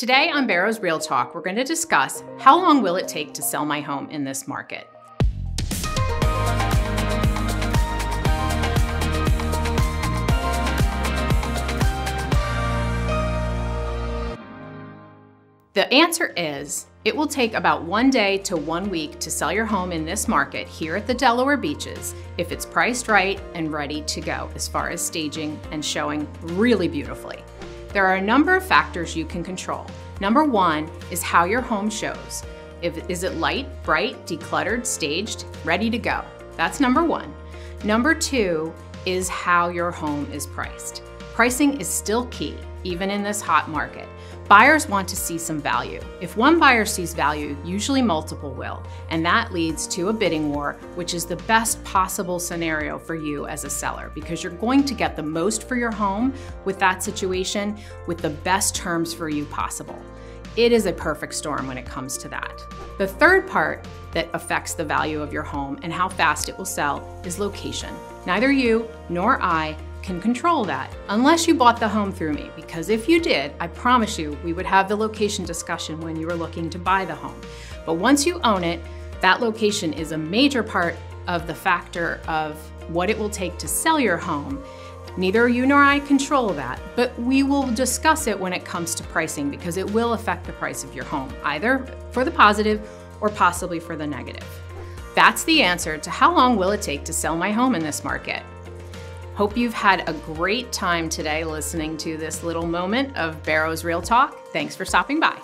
Today on Barrows Real Talk, we're going to discuss how long will it take to sell my home in this market. The answer is it will take about one day to one week to sell your home in this market here at the Delaware beaches if it's priced right and ready to go as far as staging and showing really beautifully. There are a number of factors you can control. Number one is how your home shows. If, is it light, bright, decluttered, staged, ready to go? That's number one. Number two is how your home is priced. Pricing is still key, even in this hot market. Buyers want to see some value. If one buyer sees value, usually multiple will, and that leads to a bidding war, which is the best possible scenario for you as a seller because you're going to get the most for your home with that situation with the best terms for you possible. It is a perfect storm when it comes to that. The third part that affects the value of your home and how fast it will sell is location. Neither you nor I can control that unless you bought the home through me because if you did, I promise you we would have the location discussion when you were looking to buy the home. But once you own it, that location is a major part of the factor of what it will take to sell your home. Neither you nor I control that, but we will discuss it when it comes to pricing because it will affect the price of your home, either for the positive or possibly for the negative. That's the answer to how long will it take to sell my home in this market. Hope you've had a great time today listening to this little moment of Barrows Real Talk. Thanks for stopping by.